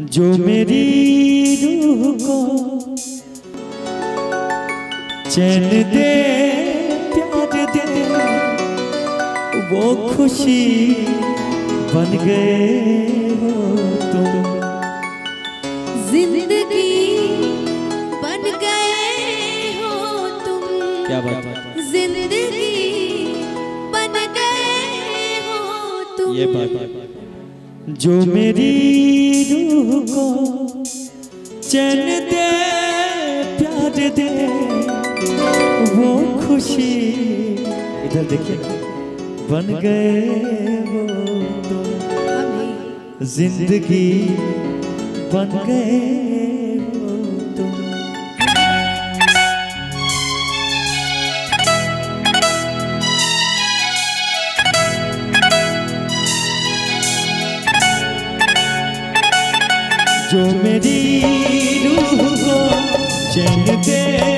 जो मेरी रूह को चैन दे प्यार दे वो खुशी बन गए हो तुम। ज़िंदगी बन गए हो तुम। क्या बात ज़िंदगी बन गए हो तुम। ये बात जो मेरी रूह को चैन दे प्यार दे। वो खुशी। इधर देखिए। बन गए वो तो। ज़िंदगी बन गए। जो मेरी रूह को चैन दे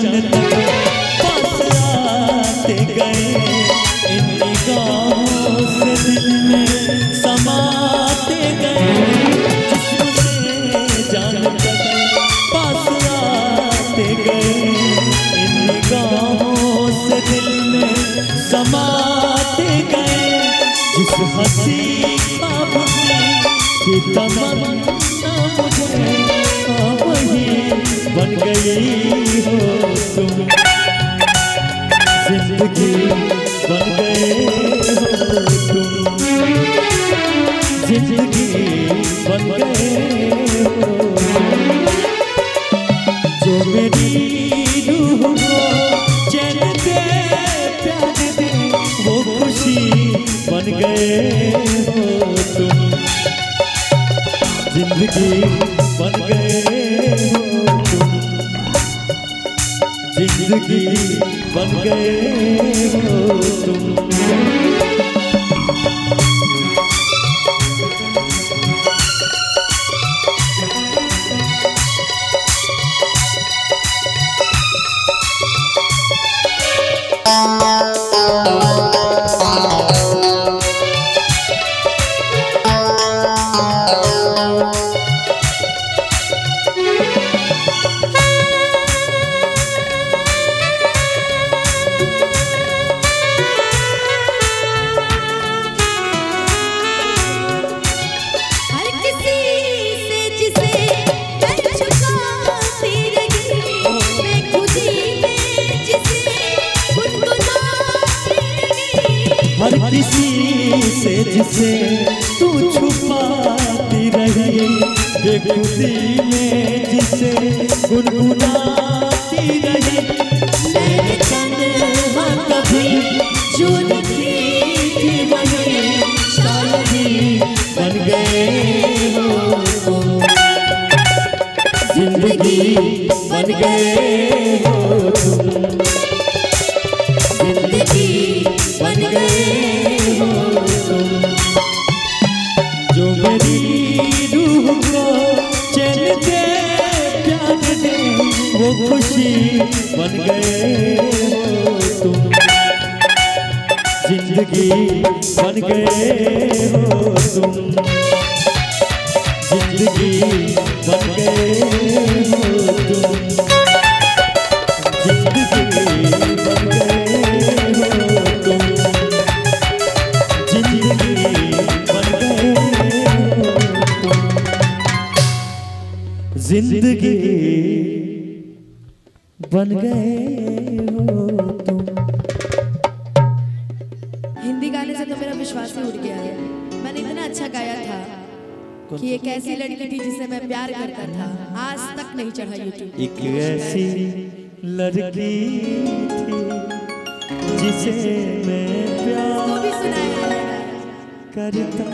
जान तक पास आते गए। इन निगाहों से दिल में समाते गए। जान तक पास आते गए। इन निगाहों से दिल में समाते गए। जिस हँसी की तमन्ना गई हो तुम। ज़िंदगी बन गए हो तुम। ज़िंदगी बन गए हो। जो मेरी चैन दे प्यार दे, वो खुशी बन गए ज़िंदगी बन गए हो तुम। हर किसी से जिसे तू छुपाती रही में जिसे गुनगुनाती रही। बन गए हो ज़िंदगी बन गए वो खुशी बन गए हो तुम। ज़िंदगी बन गए हो तुम। ज़िंदगी बन गए हो तुम। ज़िंदगी बन गए हो तुम। ज़िंदगी बन गए हो तुम। हिंदी गाने से तो मेरा विश्वास ही उड़ गया है। मैंने इतना अच्छा गाया था कि एक ऐसी लड़की थी जिसे मैं प्यार करता था। आज तक नहीं चढ़ा यूट्यूब एक ऐसी लड़की थी जिसे मैं प्यार भी सुनाया। करता